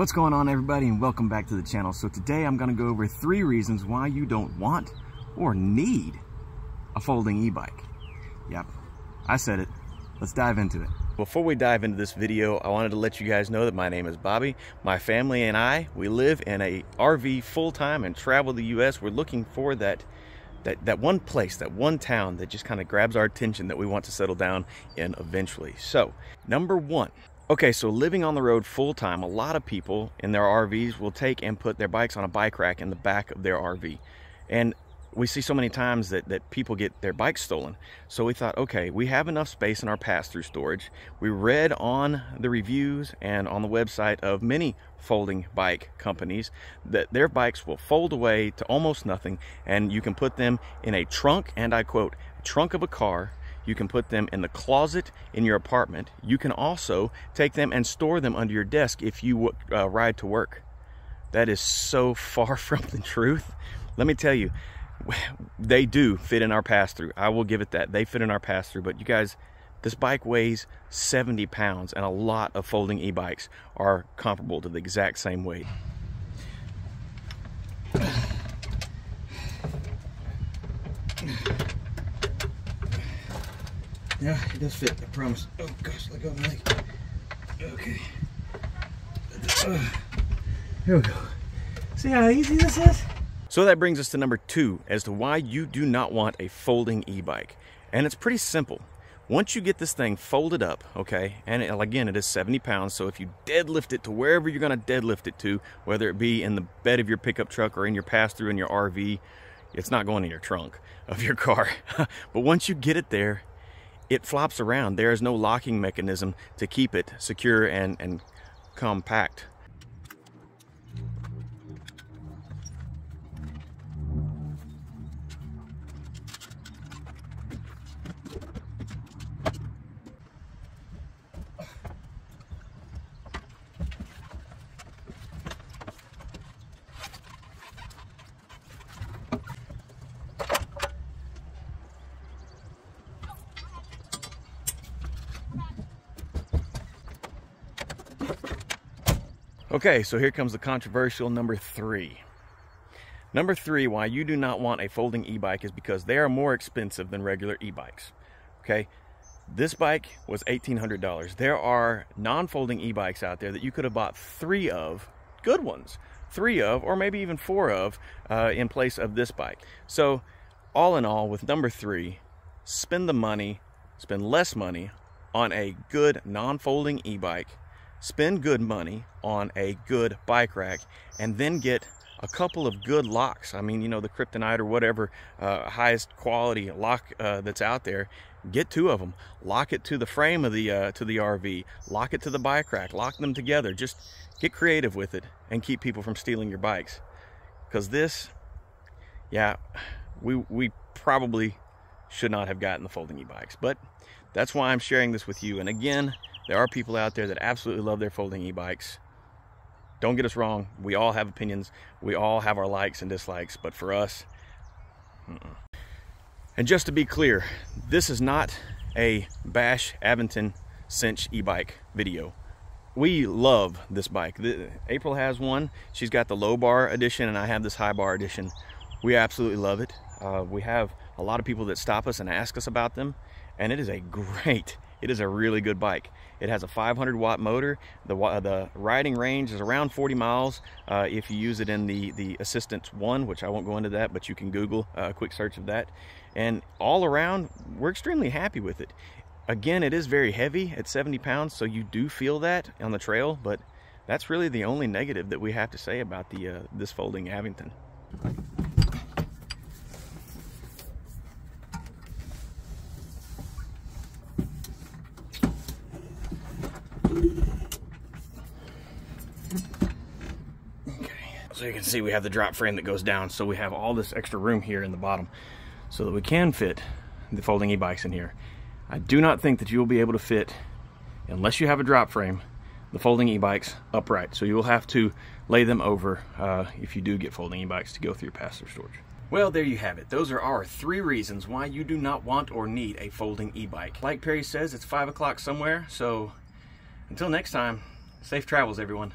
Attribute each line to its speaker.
Speaker 1: What's going on everybody and welcome back to the channel. So today I'm going to go over three reasons why you don't want or need a folding e-bike. Yep, I said it. Let's dive into it. Before we dive into this video, I wanted to let you guys know that my name is Bobby. My family and I, we live in a RV full-time and travel the US. We're looking for that that, that one place, that one town that just kind of grabs our attention that we want to settle down in eventually. So, number one, Okay, so living on the road full time, a lot of people in their RVs will take and put their bikes on a bike rack in the back of their RV. And we see so many times that, that people get their bikes stolen. So we thought, okay, we have enough space in our pass-through storage. We read on the reviews and on the website of many folding bike companies that their bikes will fold away to almost nothing and you can put them in a trunk, and I quote, trunk of a car you can put them in the closet in your apartment. You can also take them and store them under your desk if you uh, ride to work. That is so far from the truth. Let me tell you, they do fit in our pass through. I will give it that. They fit in our pass through. But you guys, this bike weighs 70 pounds, and a lot of folding e bikes are comparable to the exact same weight. Yeah, it does fit, I promise. Oh gosh, let go of my leg. Okay. Uh, here we go. See how easy this is? So that brings us to number two as to why you do not want a folding e-bike. And it's pretty simple. Once you get this thing folded up, okay, and it, again, it is 70 pounds, so if you deadlift it to wherever you're gonna deadlift it to, whether it be in the bed of your pickup truck or in your pass-through in your RV, it's not going in your trunk of your car. but once you get it there, it flops around. There is no locking mechanism to keep it secure and, and compact. Okay, so here comes the controversial number three. Number three, why you do not want a folding e-bike is because they are more expensive than regular e-bikes. Okay, this bike was $1,800. There are non-folding e-bikes out there that you could have bought three of, good ones, three of, or maybe even four of, uh, in place of this bike. So, all in all, with number three, spend the money, spend less money on a good non-folding e-bike spend good money on a good bike rack and then get a couple of good locks. I mean, you know, the Kryptonite or whatever uh, highest quality lock uh, that's out there. Get two of them. Lock it to the frame of the uh, to the RV. Lock it to the bike rack. Lock them together. Just get creative with it and keep people from stealing your bikes. Because this, yeah, we we probably should not have gotten the folding e-bikes, but that's why I'm sharing this with you. And again, there are people out there that absolutely love their folding e-bikes. Don't get us wrong. We all have opinions. We all have our likes and dislikes. But for us, mm -mm. and just to be clear, this is not a Bash Aventon Sinch e-bike video. We love this bike. April has one. She's got the low bar edition and I have this high bar edition. We absolutely love it. Uh, we have a lot of people that stop us and ask us about them and it is a great it is a really good bike. It has a 500 watt motor. The, the riding range is around 40 miles uh, if you use it in the, the Assistance 1, which I won't go into that, but you can Google uh, a quick search of that. And all around, we're extremely happy with it. Again, it is very heavy at 70 pounds, so you do feel that on the trail, but that's really the only negative that we have to say about the uh, this folding Aventon. So you can see we have the drop frame that goes down. So we have all this extra room here in the bottom so that we can fit the folding e-bikes in here. I do not think that you will be able to fit, unless you have a drop frame, the folding e-bikes upright. So you will have to lay them over uh, if you do get folding e-bikes to go through your pass-through storage. Well, there you have it. Those are our three reasons why you do not want or need a folding e-bike. Like Perry says, it's five o'clock somewhere. So until next time, safe travels, everyone.